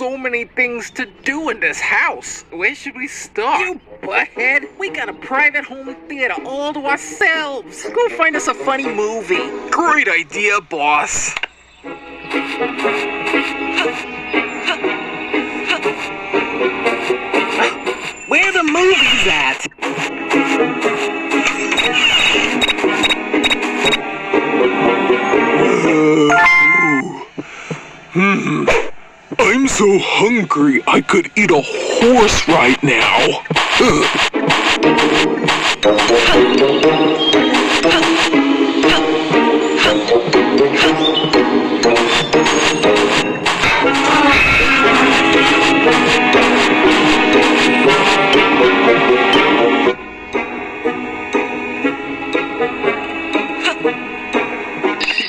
so many things to do in this house. Where should we start? You butthead! We got a private home theater all to ourselves. Go find us a funny movie. Great idea, boss. Where the movies at? Uh, I'm so hungry I could eat a horse right now.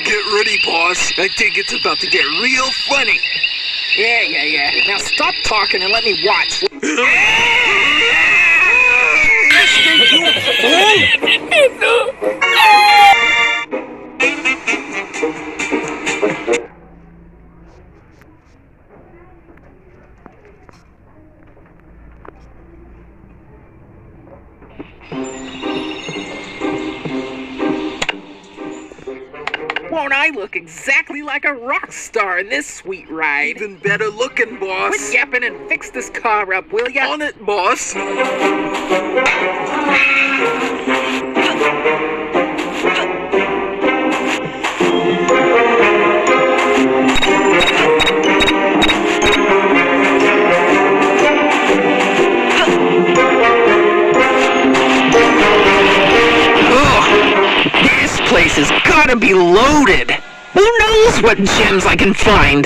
Get ready, boss. I think it's about to get real funny. Yeah, yeah, yeah. Now stop talking and let me watch. Won't I look exactly like a rock star in this sweet ride? Even better looking, boss. Quit yapping and fix this car up, will ya? On it, boss. Place has gotta be loaded. Who knows what gems I can find?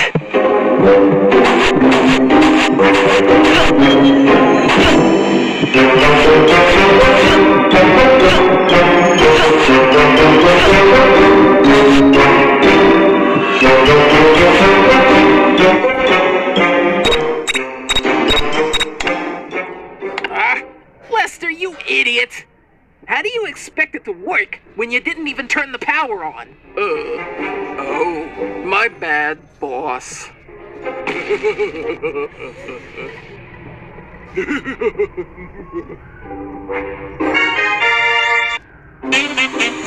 Ah, Lester, you idiot! How do you expect it to work when you didn't even turn the power on? Uh, oh, my bad, boss.